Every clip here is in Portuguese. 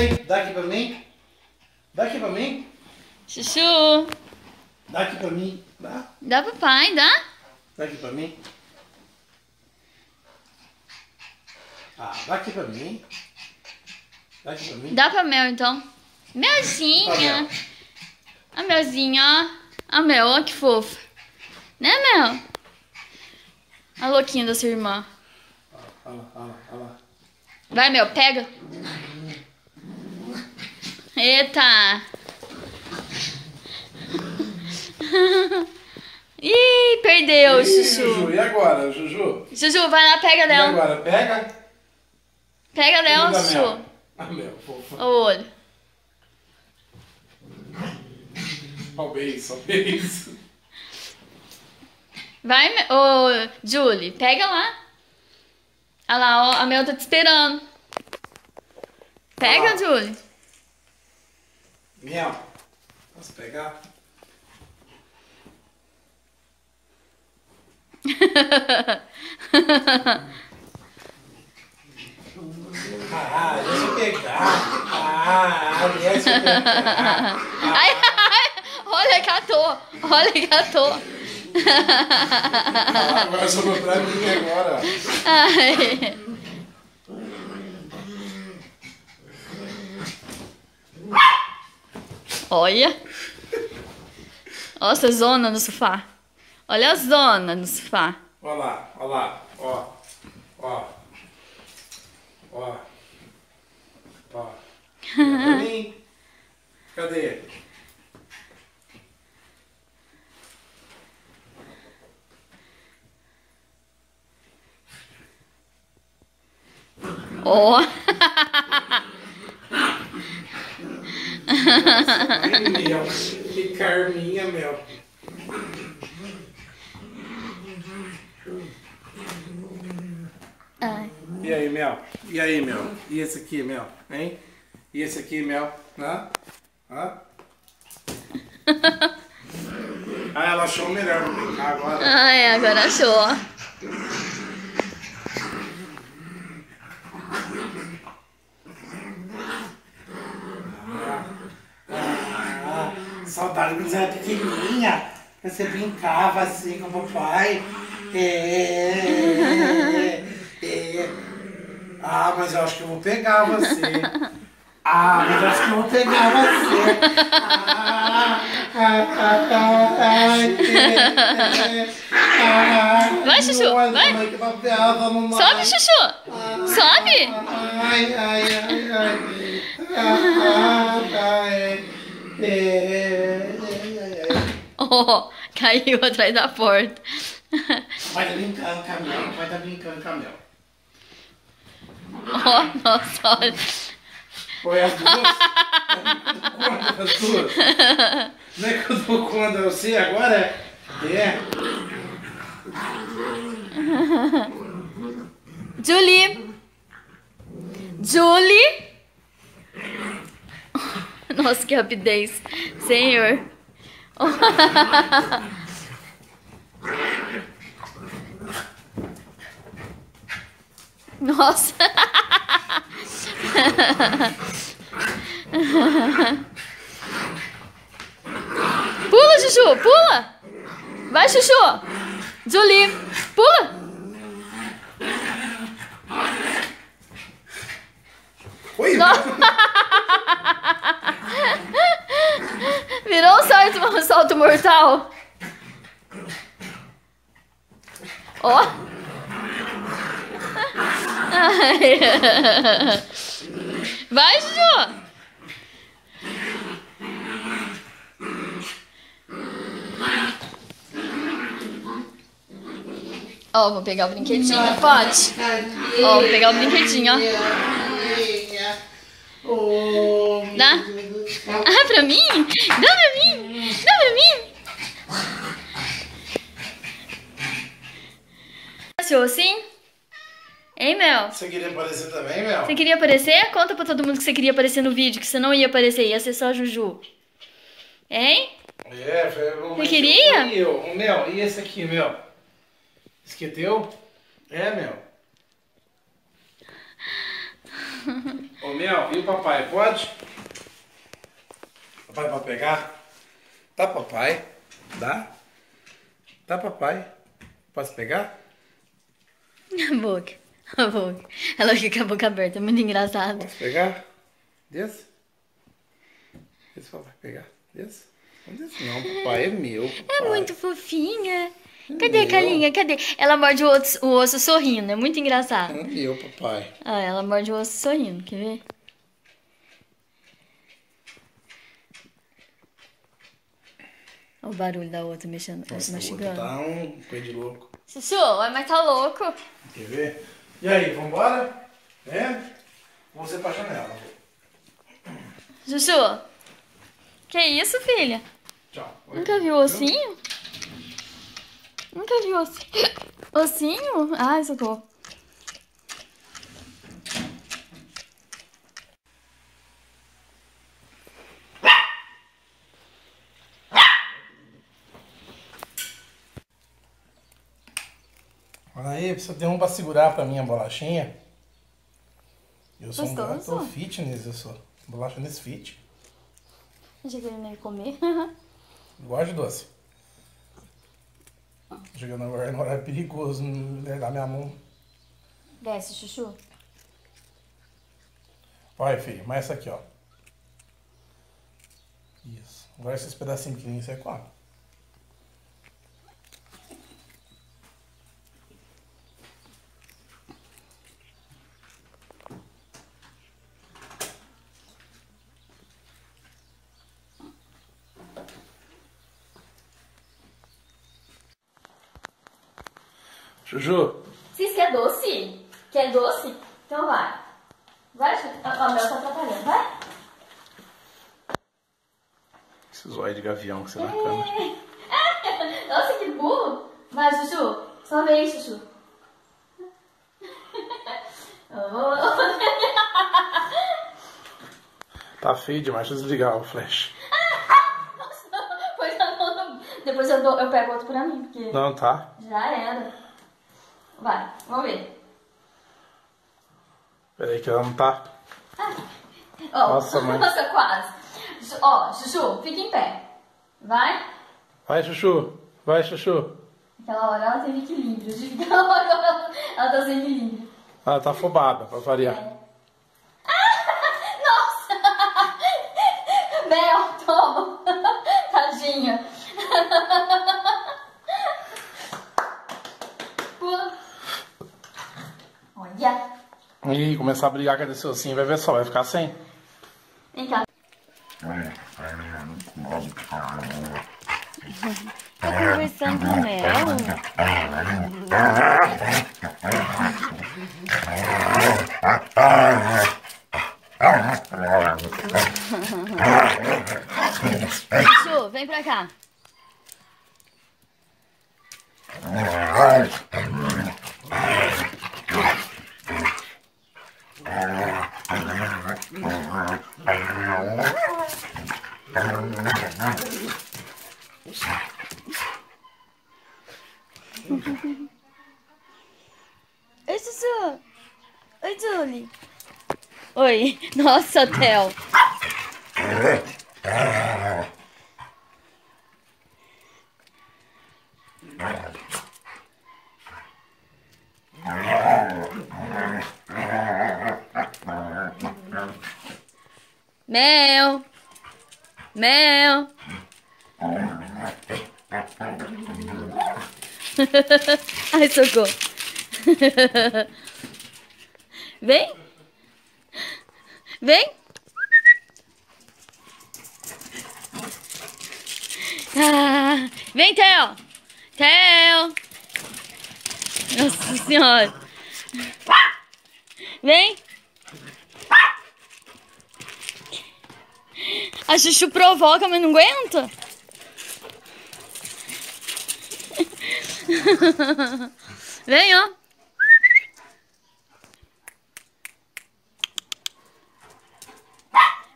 aí, dá aqui pra mim. Dá aqui pra mim. Chuchu. Dá aqui pra mim. Dá. Dá pro pai, dá? Dá aqui pra mim. Ah, dá aqui pra mim. Dá aqui pra mim. Dá pra Mel, então. Melzinha. A Melzinha, ó. A Mel, ó que fofa. Né, Mel? A louquinha da sua irmã. Olha lá, olha lá, olha lá. Vai, Mel, pega. Eita. Ih, perdeu, Ih, Chuchu. E agora, Juju? Chuchu, vai lá, pega E Léo. agora? Pega. Pega Léo, Chuchu. Mel. A Mel, fofa. O olho. O beijo. Vai, ô, Julie, pega lá. Olha lá, ó, a Mel tá te esperando. Pega, Olha lá. Julie. Mel, posso pegar? Ah, deixa eu pegar. Ah, deixa eu pegar. Ai, ai, olha, catou. Olha, catou. Agora sobrou pra mim agora. Ai. Olha. Nossa, zona no sofá. Olha a zona no sofá. Olha lá, olha lá, ó. Ó. Ó. Ó. Mim. Cadê? Ó. Ai. Que carminha, Mel. Ai. E aí, Mel? E aí, Mel? E esse aqui, Mel? Hein? E esse aqui, Mel? Hã? Hã? Ah, ela achou melhor brincar agora. Ai, agora achou. Ah, saudade quando você era pequenininha. Você brincava assim com o papai. É, é, é. Ah, mas eu acho que eu vou pegar você. Ah, mas eu acho que eu vou pegar você. Ah, ah, ah, ah, é, é. Ah, Vai, Chuchu, vai. Sobe, Chuchu. Sobe. Ai, ai, ai, ai. Ah, ai. É, é, é, é. Oh, caiu atrás da porta. Vai tá brincando, Camel. Vai tá brincando, Camel. Oh, nossa, olha. Foi as duas? Quando as duas? Não é que eu dou conta eu sei agora? É. Julie. Julie. Nossa, que rapidez. Senhor. Nossa. Pula, Chuchu, pula. Vai, Chuchu. Julie, pula. Oi, Virou um salto, um salto mortal. Ó. Ai. Vai, Juju. Ó, vou pegar o brinquedinho, pode? Ó, vou pegar o brinquedinho, ó. Oh, Dá? Ah, pra mim? Dá pra mim? Dá pra mim? Achou assim? Hein, Mel? Você queria aparecer também, Mel? Você queria aparecer? Conta pra todo mundo que você queria aparecer no vídeo, que você não ia aparecer, ia ser só a Juju. Hein? É, foi o Você queria? E eu, o Mel, e esse aqui, Mel? Esse aqui é teu? É, Mel. Ô, Mel, e o papai, pode? Papai pode pegar? Tá, papai? Dá? Tá, papai? Posso pegar? A boca. A boca. Ela fica com a boca aberta, é muito engraçado. Posso pegar? Desce? Desce, papai, pegar. Desce? Não desce não, papai, é meu. É papai. muito fofinha. Cadê. Calinha? Cadê? Ela morde o osso, o osso sorrindo, é muito engraçado. É meu, papai. Ah, ela morde o osso sorrindo, quer ver? Olha o barulho da outra mexendo, Nossa, outro mastigando. tá um coisa de louco. Chuchu, mas tá louco. Quer ver? E aí, vambora? É? Você pra janela. Chuchu, que isso, filha? Tchau. Nunca viu o ossinho? Nunca viu o ossinho? Ossinho? Ai, socorro. Aí, você tem um pra segurar pra mim a bolachinha? Eu sou um Gostoso. gato fitness, eu sou. Bolacha nesse fit. Achei que ele não ia comer. Gosto de doce. Chegando agora hora é perigoso não largar minha mão. Desce, chuchu. Olha, filho, mais essa aqui, ó. Isso. Agora esses pedacinhos pequenininhos você come. Juju, Cis, quer doce? Quer doce? Então vai. Vai. A a Mel tá atrapalhando, vai. esse zóio de gavião que você na câmera. Nossa, que burro. Vai, Chuchu. Só Chuchu. Oh. Tá feio demais, deixa eu desligar o flash. Pois eu não- Depois eu, dou, eu pego outro pra mim, porque Não, tá. já era. Vai, vamos ver. Peraí que ela não tá. Ó, Nossa, mãe. Nossa, quase. Ó, Chuchu, fica em pé. Vai. Vai, Chuchu. Vai, Chuchu. Aquela hora ela teve equilíbrio. gente. Aquela hora ela, ela tá sem equilíbrio. Ela tá afobada, pra variar. Nossa! Mel, toma. Tadinha. Pula. Olha. Ih, começar a brigar com esse ossinho, vai ver só, vai ficar sem. Vem cá. Tá conversando com o Mel? Chuchu, vem pra cá. Oi, Chuchu. Oi, Julie. Oi. Nossa, Theo. Mel. Mel. Ai, socorro. Vem. Vem. Ah, vem, Theo. Theo. Nossa senhora. Vem. A Chuchu provoca, mas não aguenta. Vem, ó.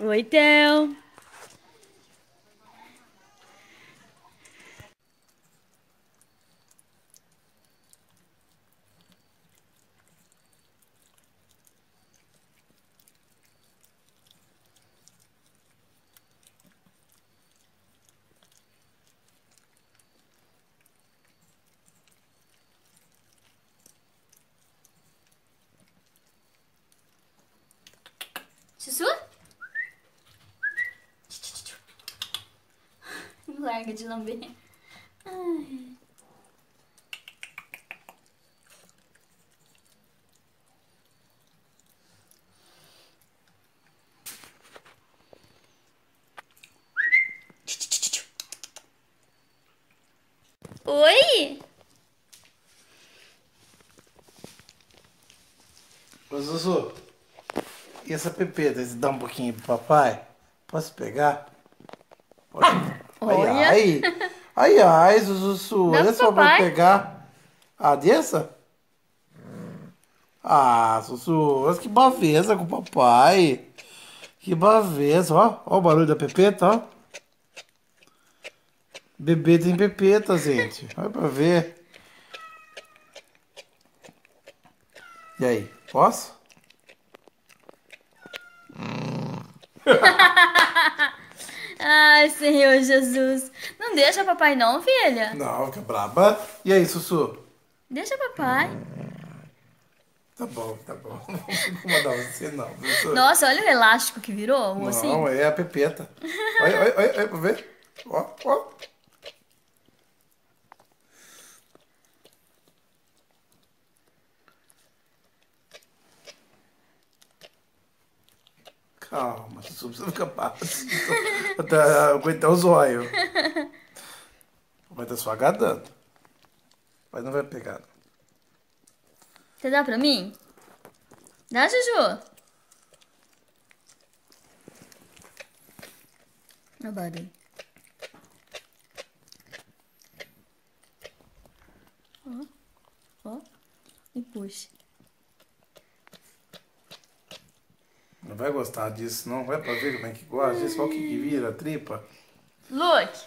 Oi, Theo. Sussurra. Larga de lamber. Ai. Oi? Ô, Zuzu e essa pepeta, você dá um pouquinho pro papai? Posso pegar? Pode. Olha. Ai, ai, ai, ai, Zuzu, olha só pra pegar. Ah, dessa? Ah, Zuzu, olha que baveza com o papai. Que baveza, ó, ó o barulho da pepeta, ó. Bebê tem pepeta, gente. Olha pra ver. E aí, posso? Ai, Senhor Jesus. Não deixa papai não, filha. Não, fica braba. E aí, Sussu? Deixa papai. Tá bom, tá bom. Não vou incomodar você, não. Sussu. Nossa, olha o elástico que virou. Não, é a pepeta. Olha, olha, olha, olha pra ver. Ó, ó. Calma, Sussu, precisa ficar passo. Até aguentar o zóio. Vai estar só agadando. Mas não vai pegar. Você dá pra mim? Dá, Juju? Olha. Ó, ó, e puxa. Não vai gostar disso, não. Vai pra ver como é que gosta disso. Olha o que, que vira a tripa. Luke,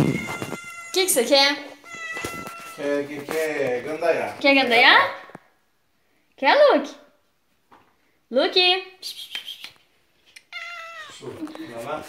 o que, que você quer? Quer, quer, quer gandaiar. Quer ganhar? Quer, Luke? Luke? Vai lá.